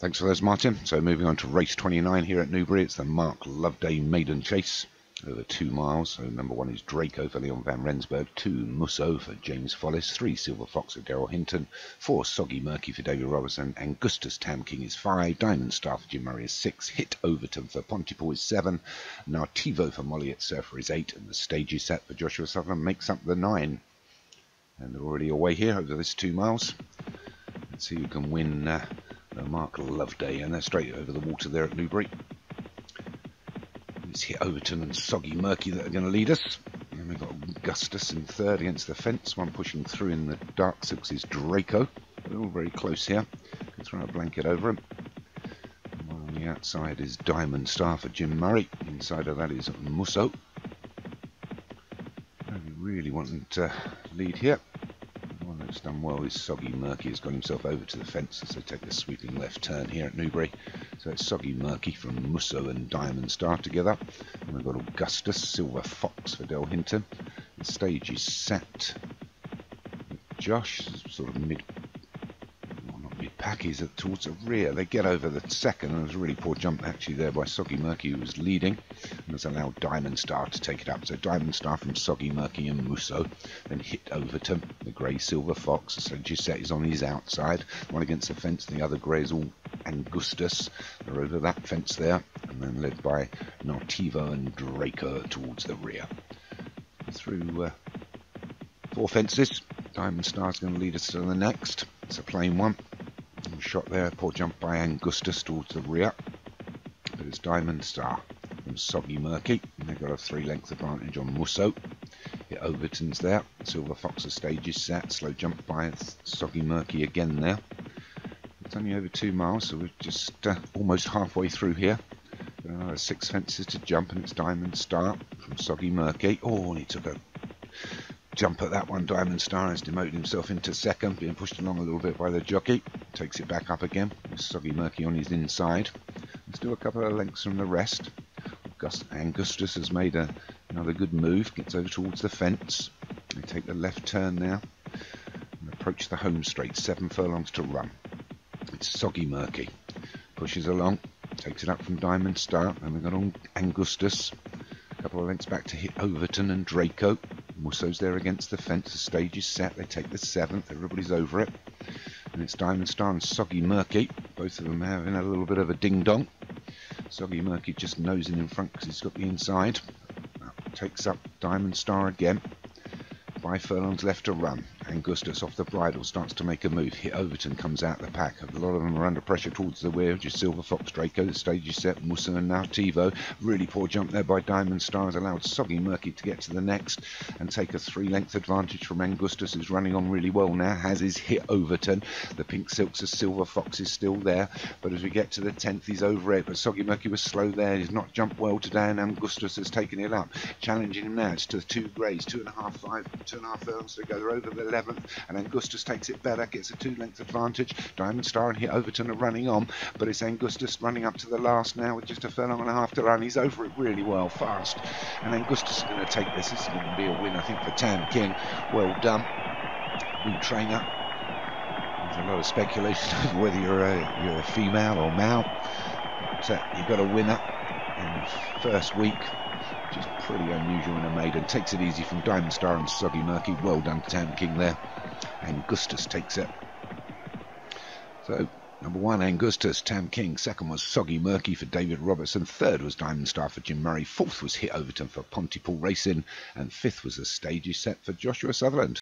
Thanks for those, Martin. So moving on to race 29 here at Newbury, it's the Mark Loveday Maiden Chase over two miles. So number one is Draco for Leon Van Rensburg, two Musso for James Follis, three Silver Fox for Daryl Hinton, four Soggy Murky for David Robertson, and Gustus Tam King is five, Diamond Star for Jim Murray is six, Hit Overton for Pontypool is seven, Nartivo for Molly at Surfer is eight, and the stage is set for Joshua Sutherland makes up the nine. And they're already away here over this two miles. Let's see who can win. Uh, Mark Loveday, and they're straight over the water there at Newbury. It's here Overton and Soggy Murky that are going to lead us. And we've got Augustus in third against the fence. One pushing through in the dark silks is Draco. They're all very close here. Can throw a blanket over him. on the outside is Diamond Star for Jim Murray. Inside of that is Musso. Really wanting to lead here done well is Soggy Murky has got himself over to the fence as they take the sweeping left turn here at Newbury. So it's Soggy Murky from Musso and Diamond Star together. And we've got Augustus, Silver Fox for Del Hinton. The stage is set. Josh, sort of mid Packies towards the rear. They get over the second, and it was a really poor jump actually there by Soggy Murky, who was leading, and has allowed Diamond Star to take it up. So Diamond Star from Soggy Murky and Musso, then hit Overton, the grey silver fox. So Giuseppe is on his outside, one against the fence, the other grey is all Angustus. They're over that fence there, and then led by Nartivo and Draco towards the rear. Through uh, four fences, Diamond Star's going to lead us to the next. It's a plain one shot there, poor jump by Angustus towards the rear. But it's Diamond Star from Soggy Murky. And they've got a three length advantage on Musso. It Overton's there. Silver Fox's stage is set. Slow jump by Soggy Murky again there. It's only over two miles, so we're just uh, almost halfway through here. Got another six fences to jump, and it's Diamond Star from Soggy Murky. Oh, and he took a jump at that one. Diamond Star has demoted himself into second, being pushed along a little bit by the jockey. Takes it back up again. Soggy Murky on his inside. Still a couple of lengths from the rest. Angustus has made a, another good move. Gets over towards the fence. They take the left turn now. And approach the home straight. Seven furlongs to run. It's Soggy Murky. Pushes along. Takes it up from Diamond Star. And we've got on Angustus. A couple of lengths back to hit Overton and Draco. Musso's there against the fence. The stage is set. They take the seventh. Everybody's over it. And it's Diamond Star and Soggy Murky. Both of them having a little bit of a ding-dong. Soggy Murky just nosing in front because he's got the inside. Takes up Diamond Star again. Five furlongs left to run. Angustus off the bridle starts to make a move. Hit Overton comes out the pack. A lot of them are under pressure towards the rear. Just Silver Fox Draco. The stage is set. Musso and Nartivo. Really poor jump there by Diamond Star has allowed Soggy Murky to get to the next and take a three length advantage from Angustus who's running on really well now. Has his hit Overton. The pink silks of Silver Fox is still there. But as we get to the 10th, he's over it. But Soggy Murky was slow there. He's not jumped well today and Angustus has taken it up. Challenging him now. It's to the two greys. Two and a half, five, two and a half furlongs to go. They're over the 11th and Angustus takes it better, gets a two-length advantage. Diamond Star and hit Overton are running on, but it's Angustus running up to the last now with just a furlong and a half to run. He's over it really well, fast. And Angustus is going to take this. This is going to be a win, I think, for Tam King. Well done. Good trainer. There's a lot of speculation whether you're a, you're a female or male. But uh, you've got a winner in the first week which is pretty unusual in a maiden. Takes it easy from Diamond Star and Soggy Murky. Well done, Tam King there. Angustus takes it. So, number one, Angustus, Tam King. Second was Soggy Murky for David Robertson. Third was Diamond Star for Jim Murray. Fourth was Hit Overton for Pontypool Racing. And fifth was the stage set for Joshua Sutherland.